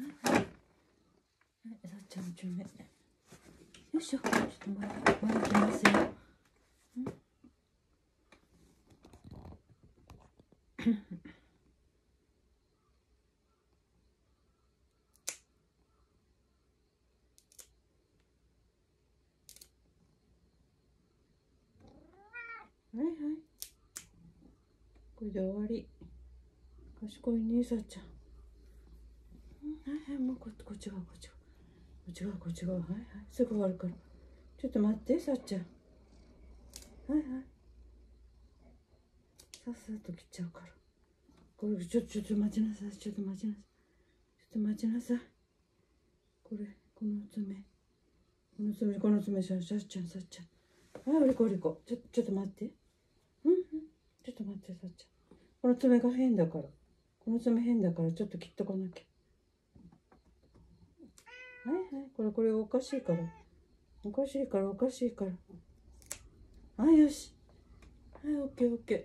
はいさっちゃんの準備よいしょちょっと前前行きますよ。はいはい。これで終わり。賢いねさっちゃん。もうこっち側こっち側。こっち側こっち側。はいはい。すぐ終わるから。ちょっと待ってさっちゃん。はいはい。さっさと切っちゃうから。これちょちょっと待ちなさい。ちょっと待ちなさい。ちょっと待ちなさい。これこの爪。この爪この爪さっちゃんさっちゃん。はいおりこおりこちょちょっと待って。うんうん。ちょっと待ってさっちゃん。この爪が変だから。この爪変だからちょっと切っとかなきゃ。はいはいこれこれおかしいから。おかしいからおかしいから。はいよし。はいオッケーオッケ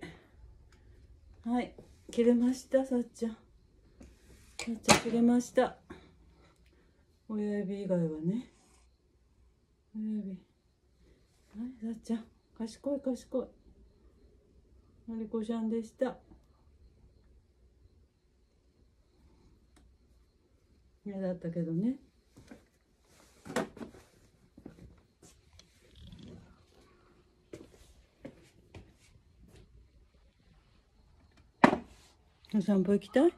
ー。はい切れましたさっちゃん。さっちゃん切れました。親指以外はね。親指。はいさっちゃん。賢い賢い。のりこちゃんでした。嫌だったけどね。散歩行きたい？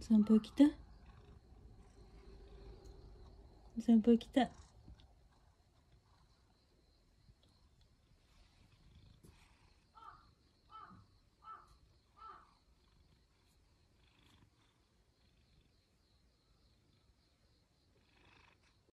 散歩行きたい？散歩行きたい。